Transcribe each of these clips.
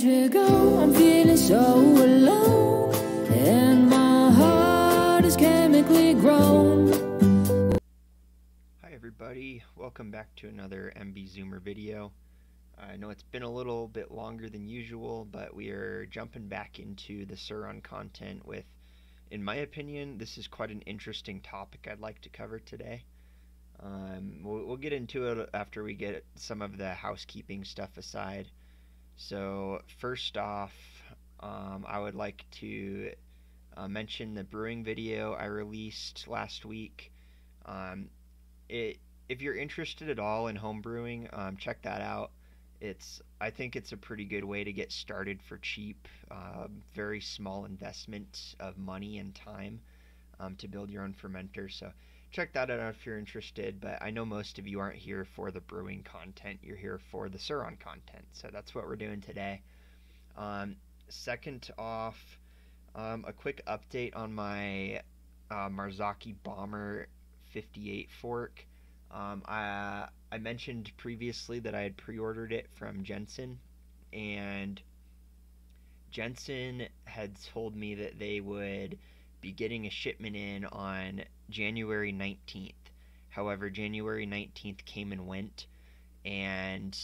I'm feeling so alone, and my heart is chemically grown. Hi everybody, welcome back to another MB Zoomer video. I know it's been a little bit longer than usual, but we are jumping back into the Sur-Ron content with, in my opinion, this is quite an interesting topic I'd like to cover today. Um, we'll, we'll get into it after we get some of the housekeeping stuff aside. So first off, um, I would like to uh, mention the brewing video I released last week. Um, it, if you're interested at all in home brewing, um, check that out. It's I think it's a pretty good way to get started for cheap. Uh, very small investment of money and time um, to build your own fermenter. So check that out if you're interested. But I know most of you aren't here for the brewing content. You're here for the Sur-Ron content. So that's what we're doing today. Um, second off, um, a quick update on my uh, Marzocchi Bomber 58 fork. Um, I I mentioned previously that I had pre-ordered it from Jenson, and Jenson had told me that they would be getting a shipment in on January 19th. However, January 19th came and went, and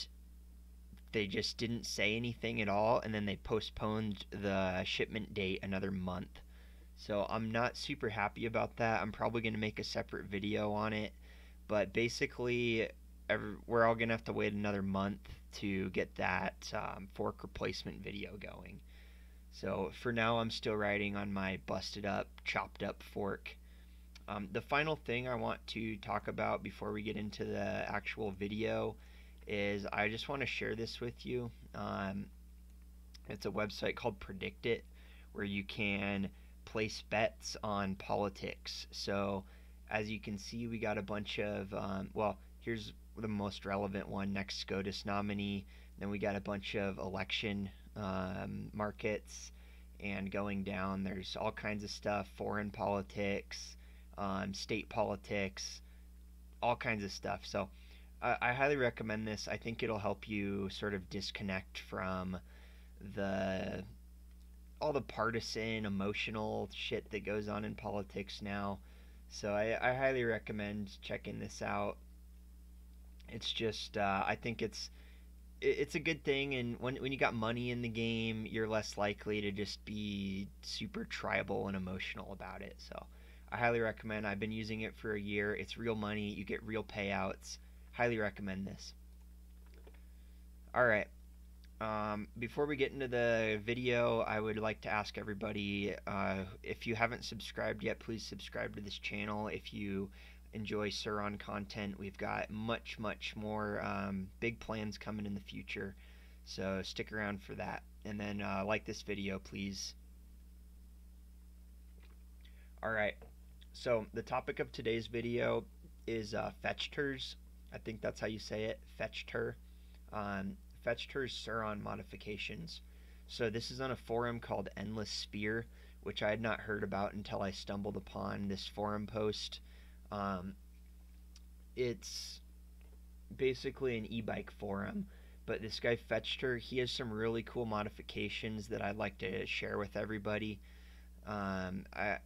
they just didn't say anything at all, and then they postponed the shipment date another month. So I'm not super happy about that. I'm probably going to make a separate video on it, but basically, every, we're all going to have to wait another month to get that um, fork replacement video going. So for now, I'm still riding on my busted up, chopped up fork. Um, the final thing I want to talk about before we get into the actual video is I just want to share this with you. Um, it's a website called PredictIt where you can place bets on politics. So as you can see, we got a bunch of, um, well, here's the most relevant one next SCOTUS nominee. Then we got a bunch of election um, markets and going down. There's all kinds of stuff foreign politics, um, state politics, all kinds of stuff. So I, highly recommend this. I think it'll help you sort of disconnect from the all the partisan, emotional shit that goes on in politics now. So I, I highly recommend checking this out. It's just uh, I think it's it's a good thing, and when when you got money in the game, you're less likely to just be super tribal and emotional about it. So I highly recommend. I've been using it for a year. It's real money. You get real payouts. Highly recommend this. All right. Um, before we get into the video, I would like to ask everybody uh, if you haven't subscribed yet, please subscribe to this channel. If you enjoy Sur-Ron content, we've got much, much more um, big plans coming in the future. So stick around for that. And then uh, like this video, please. Alright, so the topic of today's video is uh, Fechters. I think that's how you say it, Fechter. Um, Fechters Sur-Ron modifications. So this is on a forum called Endless Sphere, which I had not heard about until I stumbled upon this forum post. Um, it's basically an e-bike forum, but this guy Fechter, he has some really cool modifications that I'd like to share with everybody. Um, I,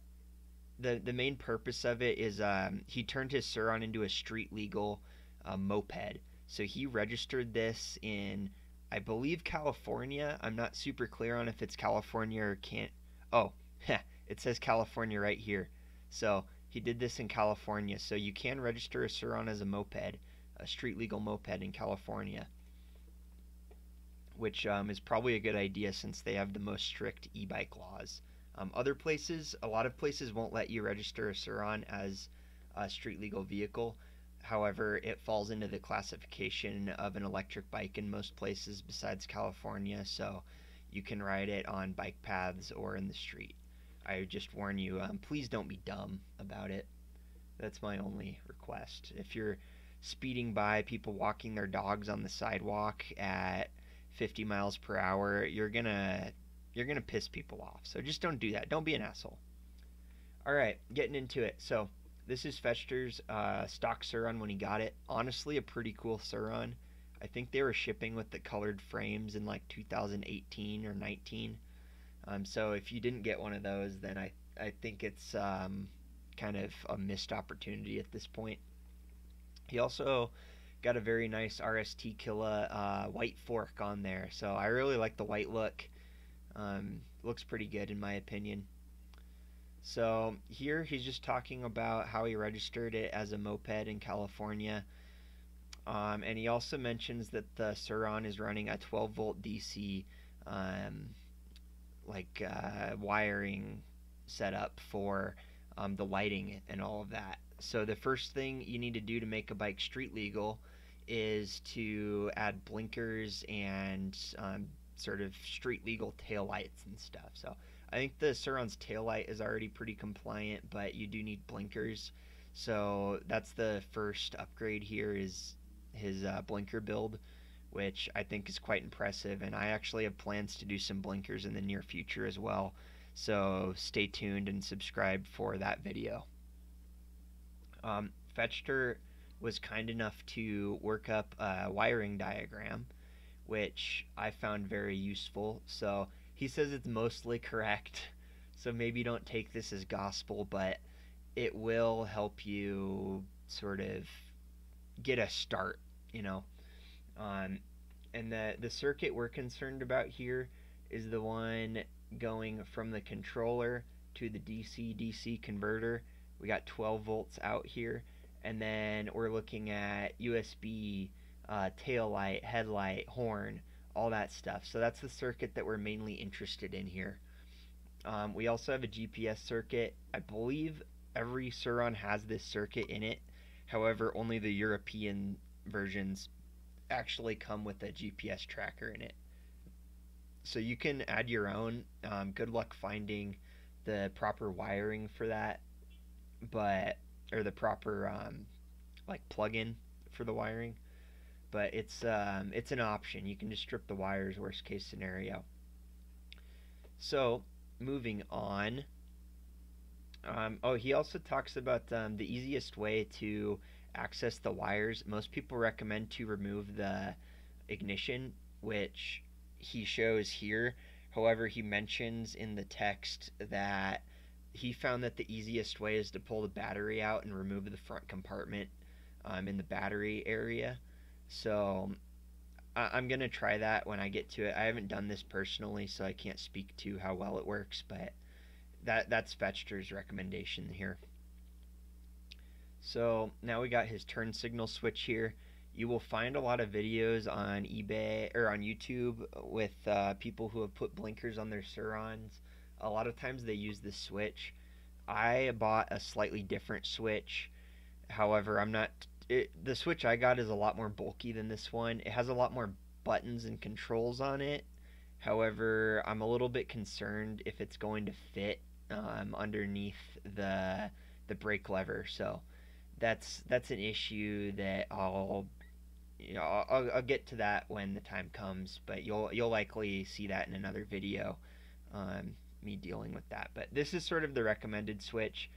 the the main purpose of it is um, he turned his Sur-Ron into a street legal uh, moped. So he registered this in, I believe, California. I'm not super clear on if it's California or can't. Oh, it says California right here. So he did this in California. So you can register a Sur-Ron as a moped, a street legal moped in California, which um, is probably a good idea since they have the most strict e-bike laws. Um, other places, a lot of places won't let you register a Sur-Ron as a street legal vehicle. However, it falls into the classification of an electric bike in most places besides California, so you can ride it on bike paths or in the street. I just warn you, um, please don't be dumb about it. That's my only request. If you're speeding by people walking their dogs on the sidewalk at 50 miles per hour, you're gonna you're gonna piss people off. So just don't do that. Don't be an asshole. All right, getting into it. So this is Fechter's uh, stock Sur-Ron when he got it. Honestly, a pretty cool Sur-Ron. I think they were shipping with the colored frames in like 2018 or 19. Um, so if you didn't get one of those, then I I think it's um, kind of a missed opportunity at this point. He also got a very nice RST Killa uh, white fork on there, so I really like the white look. Um, looks pretty good in my opinion. So here he's just talking about how he registered it as a moped in California. Um, and he also mentions that the Sur-Ron is running a 12 volt DC um, like uh, wiring setup for um, the lighting and all of that. So the first thing you need to do to make a bike street legal is to add blinkers and um, sort of street legal tail lights and stuff. So I think the Sur-Ron's tail light is already pretty compliant, but you do need blinkers. So that's the first upgrade here is his uh, blinker build, which I think is quite impressive. And I actually have plans to do some blinkers in the near future as well. So stay tuned and subscribe for that video. Um, Fechter was kind enough to work up a wiring diagram, which I found very useful. So he says it's mostly correct, so maybe don't take this as gospel, but it will help you sort of get a start, you know. Um, and the the circuit we're concerned about here is the one going from the controller to the DC DC converter. We got 12 volts out here and then we're looking at USB, uh, tail light, headlight, horn, all that stuff. So that's the circuit that we're mainly interested in here. Um, we also have a GPS circuit. I believe every Sur-Ron has this circuit in it. However, only the European versions actually come with a GPS tracker in it. So you can add your own. Um, good luck finding the proper wiring for that. But or the proper um, like plug-in for the wiring. But it's um, it's an option. You can just strip the wires. Worst case scenario. So moving on. Um, oh, he also talks about um, the easiest way to access the wires. Most people recommend to remove the ignition, which he shows here. However, he mentions in the text that he found that the easiest way is to pull the battery out and remove the front compartment um, in the battery area. So I- am going to try that when I get to it. I haven't done this personally, so I can't speak to how well it works, but that that's Fechter's recommendation here. So now we got his turn signal switch here. You will find a lot of videos on eBay or on YouTube with uh, people who have put blinkers on their Sur-Rons a lot of times they use this switch. I bought a slightly different switch. However, I'm not. It, the switch I got is a lot more bulky than this one. It has a lot more buttons and controls on it. However, I'm a little bit concerned if it's going to fit um, underneath the the brake lever. So that's that's an issue that I'll you know I'll, I'll get to that when the time comes. But you'll you'll likely see that in another video. Um, me dealing with that. But this is sort of the recommended switch.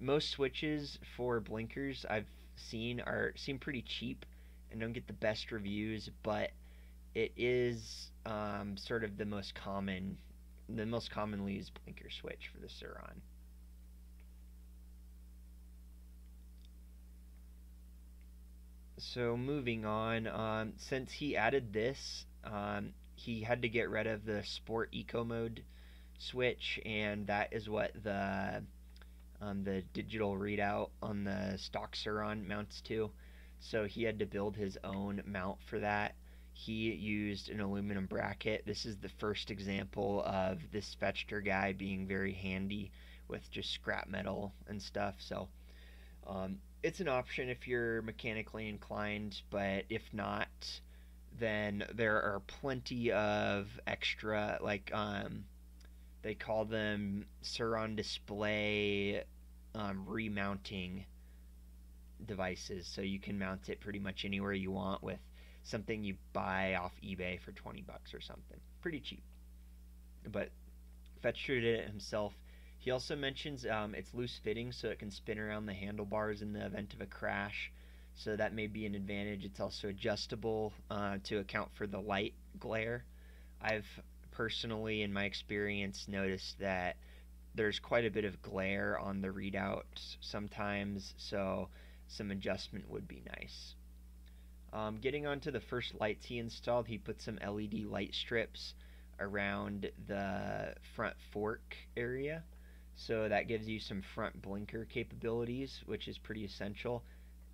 Most switches for blinkers I've seen are seem pretty cheap and don't get the best reviews, but it is um, sort of the most common, the most commonly used blinker switch for the Sur-Ron. So moving on, um, since he added this, um, he had to get rid of the Sport Eco Mode switch, and that is what the um, the digital readout on the stock Sur-Ron mounts to. So he had to build his own mount for that. He used an aluminum bracket. This is the first example of this Fechter guy being very handy with just scrap metal and stuff. So um, it's an option if you're mechanically inclined, but if not, then there are plenty of extra like um, they call them Sur-Ron display um, remounting devices. So you can mount it pretty much anywhere you want with something you buy off eBay for 20 bucks or something. Pretty cheap. But Fechter did it himself. He also mentions um, it's loose fitting so it can spin around the handlebars in the event of a crash. so that may be an advantage. It's also adjustable uh, to account for the light glare. I've personally, in my experience, noticed that there's quite a bit of glare on the readouts sometimes, so some adjustment would be nice. Um, getting onto the first lights he installed, he put some LED light strips around the front fork area. So that gives you some front blinker capabilities, which is pretty essential.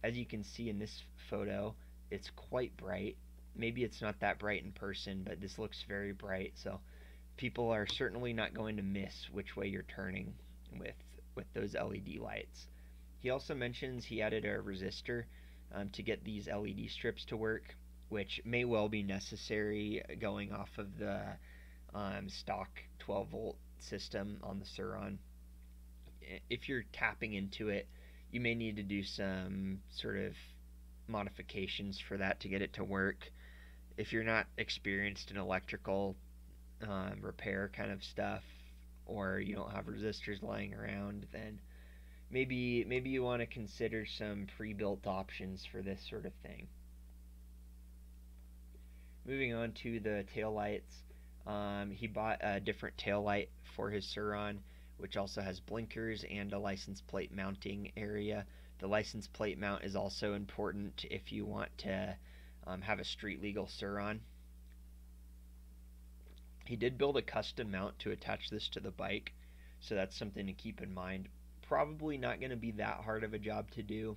As you can see in this photo, it's quite bright. Maybe it's not that bright in person, but this looks very bright. So people are certainly not going to miss which way you're turning with with those LED lights. He also mentions he added a resistor um, to get these LED strips to work, which may well be necessary going off of the um, stock 12 volt system on the Sur-Ron. If you're tapping into it, you may need to do some sort of modifications for that to get it to work. If you're not experienced in electrical um, repair kind of stuff, or you don't have resistors lying around, then maybe maybe you want to consider some pre-built options for this sort of thing. Moving on to the tail lights, um, he bought a different tail light for his Sur-Ron, which also has blinkers and a license plate mounting area. The license plate mount is also important if you want to um, have a street legal Sur-Ron. He did build a custom mount to attach this to the bike, so that's something to keep in mind. Probably not going to be that hard of a job to do,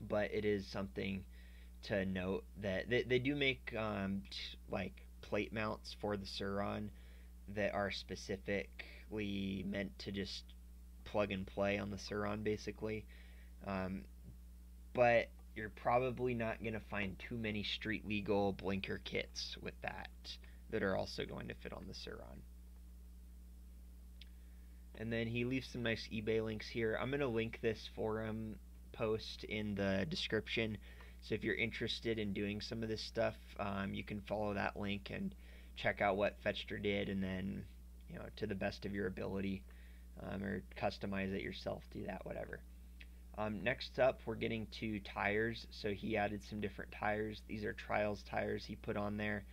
but it is something to note that they, they do make um, t- like plate mounts for the Sur-Ron that are specifically meant to just plug and play on the Sur-Ron basically. Um, but you're probably not going to find too many street legal blinker kits with that that are also going to fit on the Sur-Ron. And then he leaves some nice eBay links here. I'm going to link this forum post in the description. So if you're interested in doing some of this stuff, um, you can follow that link and check out what Fechter did, and then you know to the best of your ability, um, or customize it yourself. Do that, whatever. Um, next up, we're getting to tires. So he added some different tires. These are trials tires he put on there.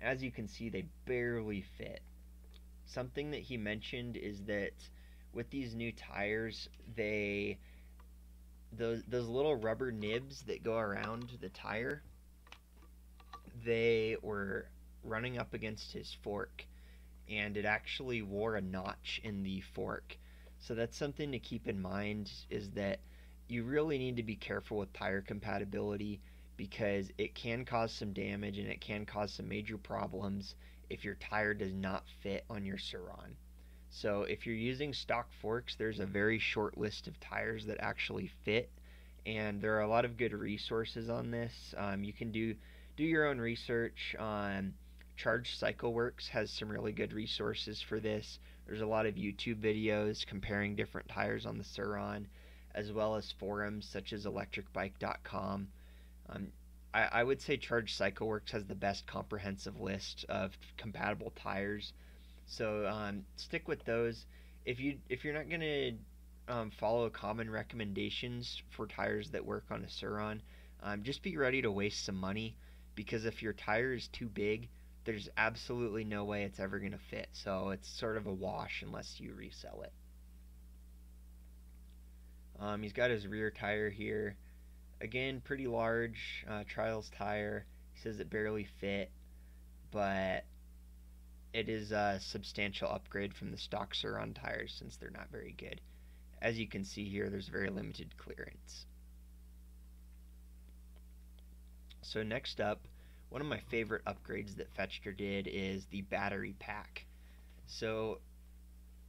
As you can see, they barely fit. Something that he mentioned is that with these new tires, they those those little rubber nibs that go around the tire, they were running up against his fork, and it actually wore a notch in the fork. So that's something to keep in mind is that you really need to be careful with tire compatibility because it can cause some damage and it can cause some major problems if your tire does not fit on your Sur-Ron. So if you're using stock forks, there's a very short list of tires that actually fit, and there are a lot of good resources on this. Um, you can do do your own research. On Charge Cycle Works has some really good resources for this. There's a lot of YouTube videos comparing different tires on the Sur-Ron, as well as forums such as electricbike.com. Um, I, I would say Charge Cycle Works has the best comprehensive list of compatible tires. So um, stick with those. If you if you're not gonna um, follow common recommendations for tires that work on a Sur-Ron, um, just be ready to waste some money because if your tire is too big, there's absolutely no way it's ever gonna fit. So it's sort of a wash unless you resell it. Um, he's got his rear tire here. Again, pretty large uh, trials tire. He says it barely fit, but it is a substantial upgrade from the stock Sur-Ron tires since they're not very good. As you can see here, there's very limited clearance. So next up, one of my favorite upgrades that Fechter did is the battery pack. So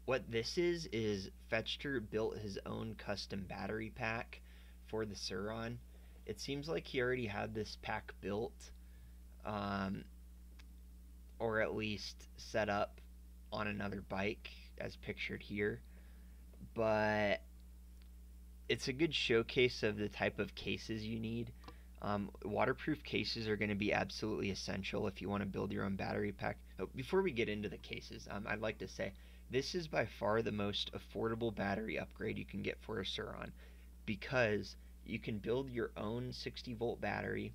what this is is Fechter built his own custom battery pack the Sur-Ron. It seems like he already had this pack built, um, or at least set up on another bike, as pictured here. But it's a good showcase of the type of cases you need. Um, waterproof cases are going to be absolutely essential if you want to build your own battery pack. Oh, before we get into the cases, um, I'd like to say this is by far the most affordable battery upgrade you can get for a Sur-Ron because you can build your own 60 volt battery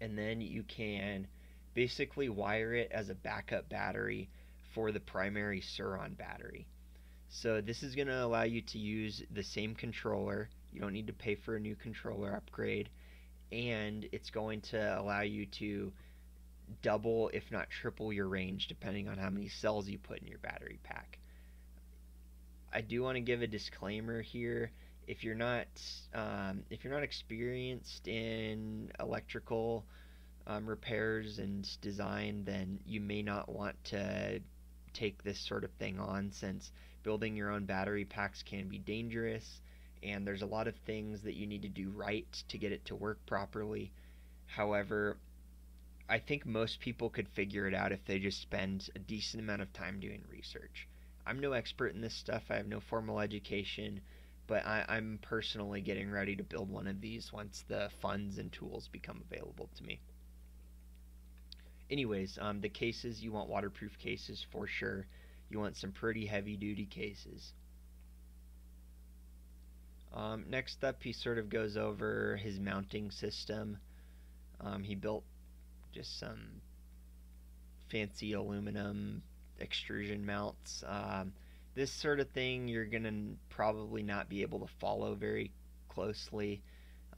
and then you can basically wire it as a backup battery for the primary Sur-Ron battery. So this is going to allow you to use the same controller. You don't need to pay for a new controller upgrade and it's going to allow you to double if not triple your range depending on how many cells you put in your battery pack. I do want to give a disclaimer here if you're not um, if you're not experienced in electrical um, repairs and design, then you may not want to take this sort of thing on since building your own battery packs can be dangerous and there's a lot of things that you need to do right to get it to work properly. However, I think most people could figure it out if they just spend a decent amount of time doing research. I'm no expert in this stuff, I have no formal education, but I, am personally getting ready to build one of these once the funds and tools become available to me. Anyways, um, the cases, you want waterproof cases for sure. You want some pretty heavy duty cases. Um, next up, he sort of goes over his mounting system. Um, he built just some fancy aluminum extrusion mounts. Um, this sort of thing you're going to probably not be able to follow very closely,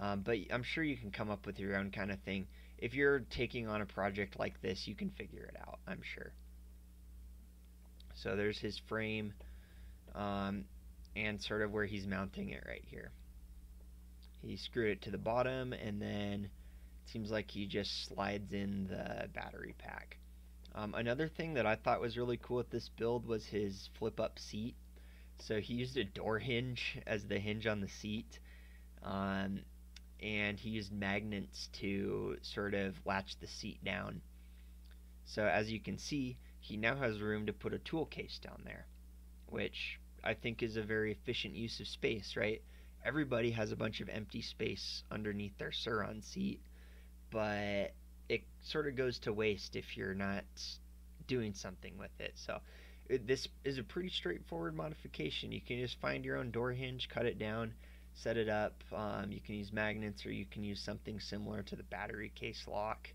um, but I'm sure you can come up with your own kind of thing. If you're taking on a project like this, you can figure it out, I'm sure. So there's his frame um, and sort of where he's mounting it right here. He screwed it to the bottom and then it seems like he just slides in the battery pack. Um, another thing that I thought was really cool with this build was his flip up seat. So he used a door hinge as the hinge on the seat. Um, and he used magnets to sort of latch the seat down. So as you can see, he now has room to put a tool case down there, which I think is a very efficient use of space, right? Everybody has a bunch of empty space underneath their Sur-Ron seat, but it sort of goes to waste if you're not doing something with it. So it, this is a pretty straightforward modification. You can just find your own door hinge, cut it down, set it up. Um, you can use magnets or you can use something similar to the battery case lock,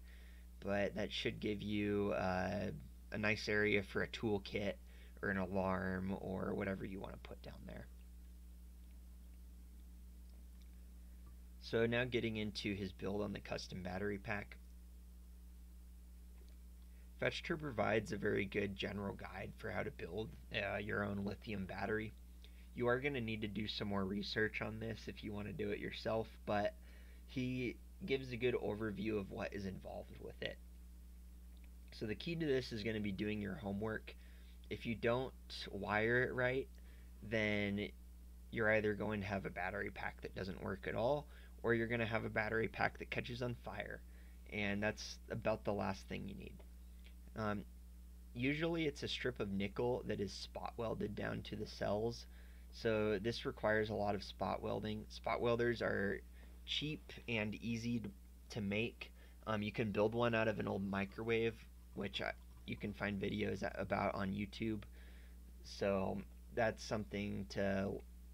but that should give you uh, a nice area for a toolkit or an alarm or whatever you want to put down there. So now getting into his build on the custom battery pack. Fechter provides a very good general guide for how to build uh, your own lithium battery. You are going to need to do some more research on this if you want to do it yourself, but he gives a good overview of what is involved with it. So the key to this is going to be doing your homework. If you don't wire it right, then you're either going to have a battery pack that doesn't work at all, or you're going to have a battery pack that catches on fire. And that's about the last thing you need. Um, usually it's a strip of nickel that is spot welded down to the cells. So this requires a lot of spot welding. Spot welders are cheap and easy to make. Um, you can build one out of an old microwave, which I, you can find videos about on YouTube. So that's something to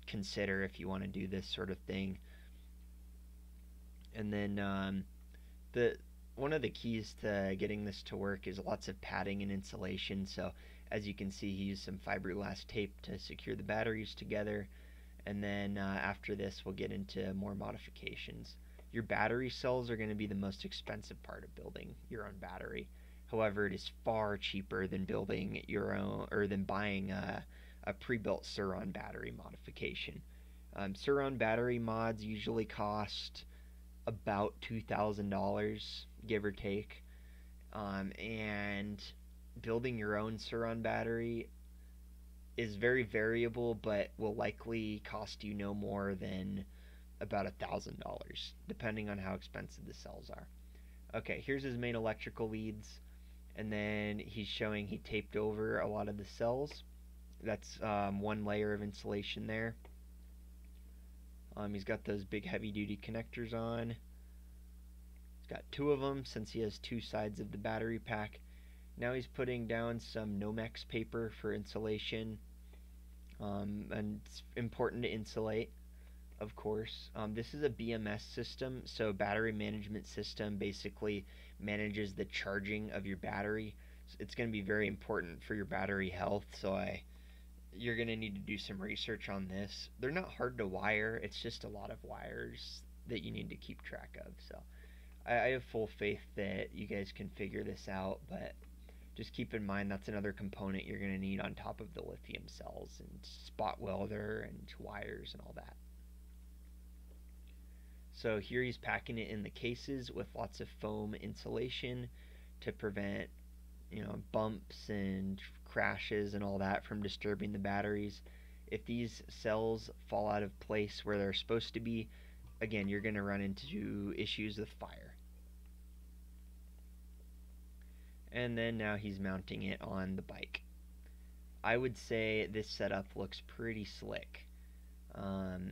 consider if you want to do this sort of thing. And then um, the one of the keys to getting this to work is lots of padding and insulation. So as you can see, he used some fiberglass tape to secure the batteries together. And then uh, after this, we'll get into more modifications. Your battery cells are going to be the most expensive part of building your own battery. However, it is far cheaper than building your own or than buying a, a pre-built Sur-Ron battery modification. Um, Sur-Ron battery mods usually cost about two thousand dollars give or take. Um, and building your own Sur-Ron battery is very variable, but will likely cost you no more than about a thousand dollars, depending on how expensive the cells are. Okay, here's his main electrical leads, and then he's showing he taped over a lot of the cells. That's um, one layer of insulation there. Um, he's got those big heavy duty connectors on. He's got two of them since he has two sides of the battery pack. Now he's putting down some Nomex paper for insulation. Um, and it's important to insulate. of course. Um, this is a BMS system, so battery management system basically manages the charging of your battery. It's going to be very important for your battery health, so I you're going to need to do some research on this. They're not hard to wire, it's just a lot of wires that you need to keep track of. So I, I have full faith that you guys can figure this out, but just keep in mind that's another component you're going to need on top of the lithium cells and spot welder and wires and all that. So here he's packing it in the cases with lots of foam insulation to prevent you know bumps and crashes and all that from disturbing the batteries. If these cells fall out of place where they're supposed to be, again, you're going to run into issues with fire. And then now he's mounting it on the bike. I would say this setup looks pretty slick. Um,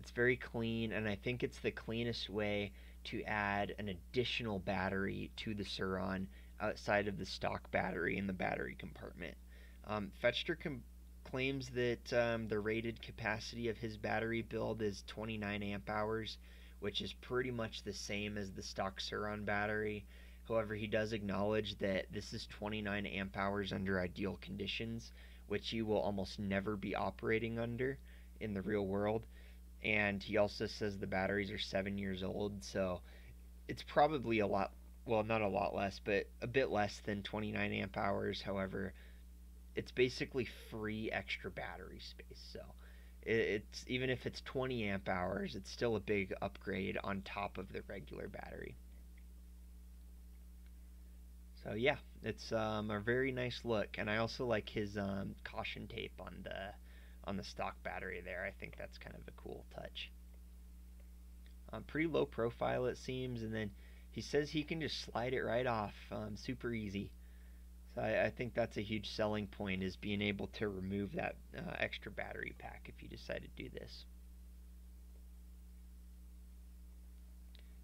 it's very clean, and I think it's the cleanest way to add an additional battery to the Sur-Ron outside of the stock battery in the battery compartment. Um, Fechter com- claims that um, the rated capacity of his battery build is 29 amp hours, which is pretty much the same as the stock Sur-Ron battery. However, he does acknowledge that this is 29 amp hours under ideal conditions, which you will almost never be operating under in the real world. And he also says the batteries are seven years old, so it's probably a lot well, not a lot less, but a bit less than 29 amp hours. However, it's basically free extra battery space. So it's even if it's 20 amp hours, it's still a big upgrade on top of the regular battery. So yeah, it's um, a very nice look, and I also like his um, caution tape on the on the stock battery there. I think that's kind of a cool touch. Um, pretty low profile it seems, and then he says he can just slide it right off, um, super easy. So I, I, think that's a huge selling point is being able to remove that uh, extra battery pack if you decide to do this.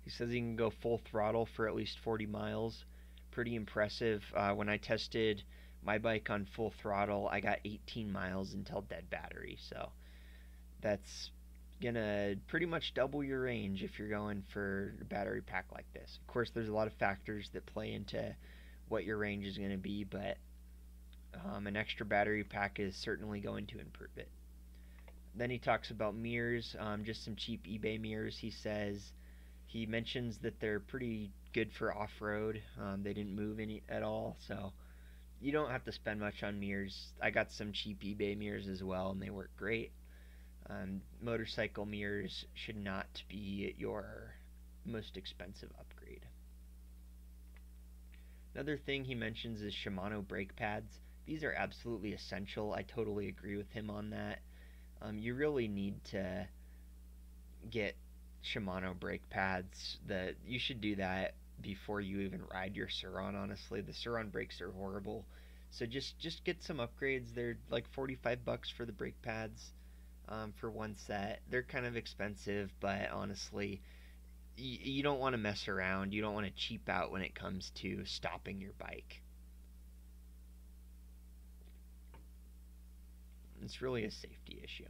He says he can go full throttle for at least 40 miles. Pretty impressive. Uh, when I tested my bike on full throttle, I got 18 miles until dead battery. So that's gonna pretty much double your range if you're going for a battery pack like this. Of course, there's a lot of factors that play into what your range is to be, but um, an extra battery pack is certainly going to improve it. Then he talks about mirrors, um, just some cheap eBay mirrors. He says he mentions that they're pretty good for off-road. Um, they didn't move any at all, so you don't have to spend much on mirrors. I got some cheap eBay mirrors as well, and they work great. Um, motorcycle mirrors should not be your most expensive upgrade. Another thing he mentions is Shimano brake pads. These are absolutely essential. I totally agree with him on that. Um, you really need to get Shimano brake pads. That you should do that before you even ride your Sur-Ron. Honestly, the Sur-Ron brakes are horrible. So just just get some upgrades. They're like 45 bucks for the brake pads um, for one set. They're kind of expensive, but honestly, y- you don't want to mess around. You don't want to cheap out when it comes to stopping your bike. It's really a safety issue.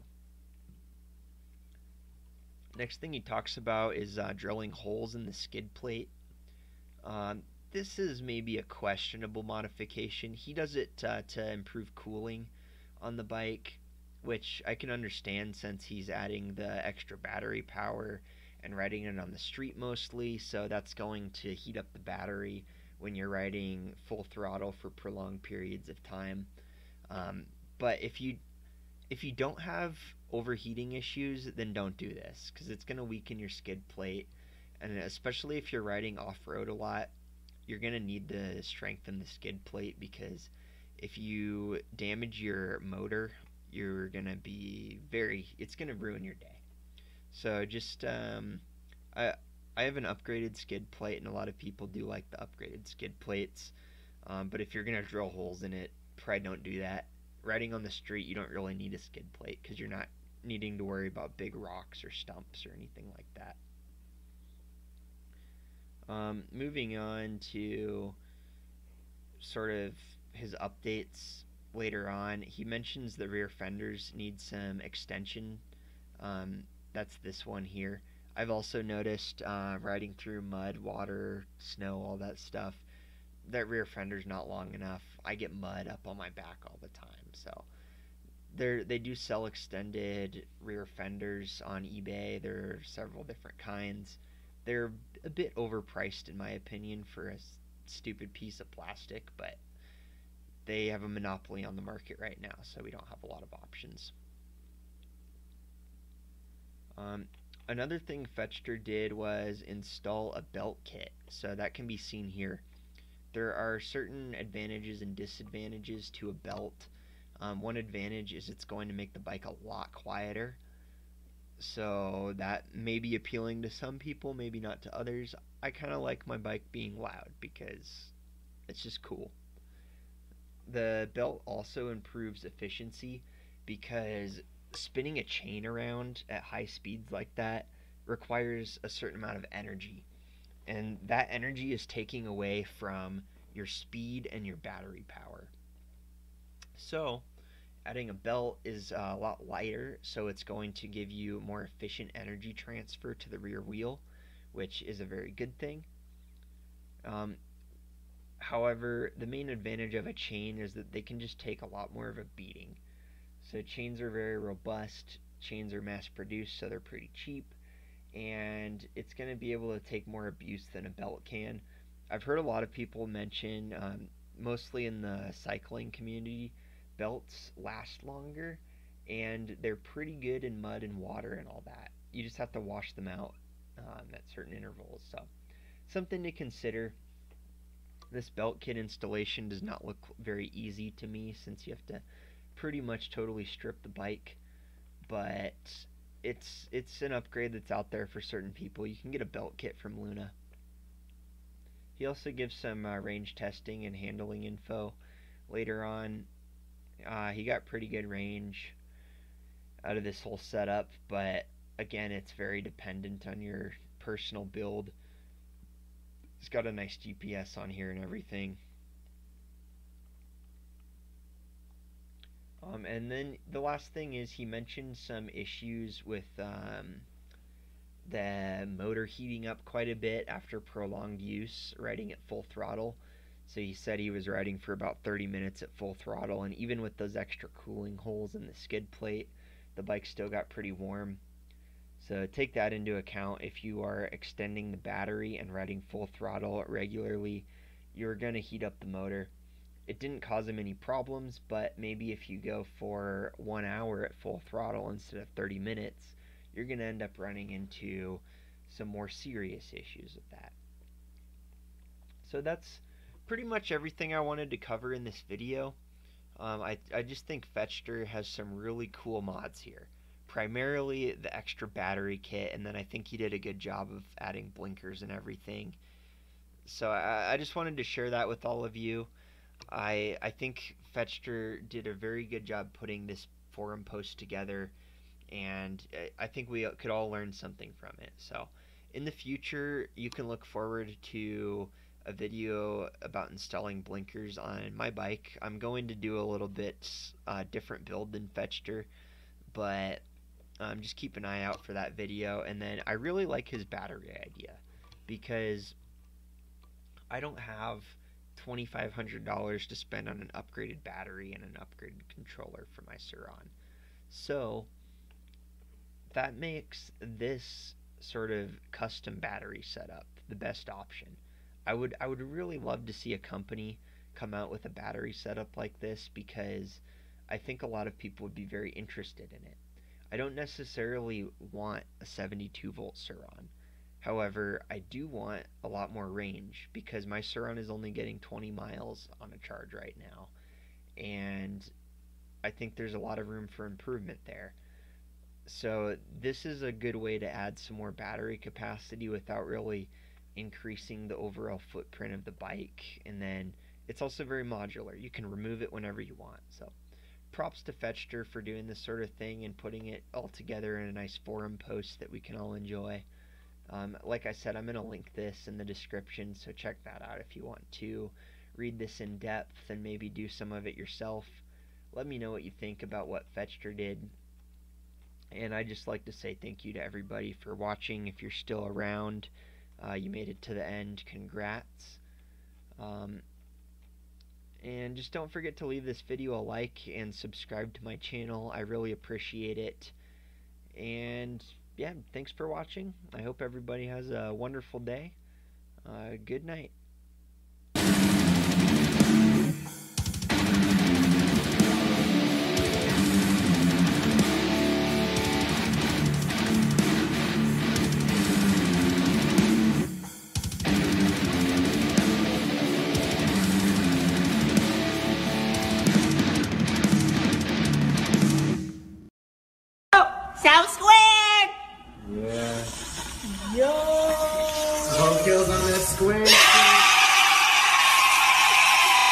Next thing he talks about is uh, drilling holes in the skid plate. Um, this is maybe a questionable modification. He does it uh, to improve cooling on the bike which I can understand since he's adding the extra battery power and riding it on the street mostly, so that's going to heat up the battery when you're riding full throttle for prolonged periods of time. Um, but if you if you don't have overheating issues, then don't do this because it's going to weaken your skid plate, and especially if you're riding off road a lot, you're going to need to strengthen the skid plate because if you damage your motor you're gonna be very it's gonna ruin your day. So just um, I I have an upgraded skid plate and a lot of people do like the upgraded skid plates. Um, but if you're gonna drill holes in it probably don't do that. Riding on the street you don't really need a skid plate because you're not needing to worry about big rocks or stumps or anything like that. Um, moving on to sort of his updates later on, he mentions the rear fenders need some extension. Um, that's this one here. I've also noticed uh, riding through mud, water, snow, all that stuff, that rear fender's not long enough. I get mud up on my back all the time. So they they do sell extended rear fenders on eBay. There are several different kinds. They're a bit overpriced in my opinion for a stupid piece of plastic, but they have a monopoly on the market right now, so we don't have a lot of options. Um, another thing Fechter did was install a belt kit, so that can be seen here. There are certain advantages and disadvantages to a belt. Um, one advantage is it's going to make the bike a lot quieter, so that may be appealing to some people, maybe not to others. I kind of like my bike being loud because it's just cool. The belt also improves efficiency because spinning a chain around at high speeds like that requires a certain amount of energy. And that energy is taking away from your speed and your battery power. So, adding a belt is a lot lighter, so it's going to give you more efficient energy transfer to the rear wheel, which is a very good thing. Um, however, the main advantage of a chain is that they can just take a lot more of a beating. So chains are very robust. Chains are mass produced, so they're pretty cheap. And it's going to be able to take more abuse than a belt can. I've heard a lot of people mention, um, mostly in the cycling community, belts last longer and they're pretty good in mud and water and all that. You just have to wash them out um, at certain intervals. So, something to consider. This belt kit installation does not look very easy to me since you have to pretty much totally strip the bike, but it's it's an upgrade that's out there for certain people. You can get a belt kit from Luna. He also gives some uh, range testing and handling info later on. Uh, he got pretty good range out of this whole setup, but again, it's very dependent on your personal build. It's got a nice GPS on here and everything. Um, and then the last thing is he mentioned some issues with um, the motor heating up quite a bit after prolonged use, riding at full throttle. So he said he was riding for about 30 minutes at full throttle, and even with those extra cooling holes in the skid plate, the bike still got pretty warm. So take that into account if you are extending the battery and riding full throttle regularly, you're going to heat up the motor it didn't cause him any problems, but maybe if you go for one hour at full throttle instead of 30 minutes, you're going to end up running into some more serious issues with that. So that's pretty much everything I wanted to cover in this video. Um, I, I just think Fechter has some really cool mods here. Primarily the extra battery kit, and then I think he did a good job of adding blinkers and everything. So I, I just wanted to share that with all of you. I I think Fechter did a very good job putting this forum post together, and I think we could all learn something from it. So, in the future, you can look forward to a video about installing blinkers on my bike. I'm going to do a little bit uh, different build than Fechter, but um, just keep an eye out for that video. And then I really like his battery idea because I don't have $2,500 to spend on an upgraded battery and an upgraded controller for my Sur-Ron. So, that makes this sort of custom battery setup the best option. I would I would really love to see a company come out with a battery setup like this because I think a lot of people would be very interested in it. I don't necessarily want a 72 volt Sur-Ron. However, I do want a lot more range because my Sur-Ron is only getting 20 miles on a charge right now. And I think there's a lot of room for improvement there. So, this is a good way to add some more battery capacity without really increasing the overall footprint of the bike. And then it's also very modular. You can remove it whenever you want. So, props to Fechter for doing this sort of thing and putting it all together in a nice forum post that we can all enjoy. Um, like I said, I'm going to link this in the description, so check that out if you want to read this in depth and maybe do some of it yourself. Let me know what you think about what Fechter did. And I just like to say thank you to everybody for watching. If you're still around, uh, you made it to the end. Congrats. Um, and just don't forget to leave this video a like and subscribe to my channel. I really appreciate it. And yeah, thanks for watching. I hope everybody has a wonderful day. Uh, good night. Square.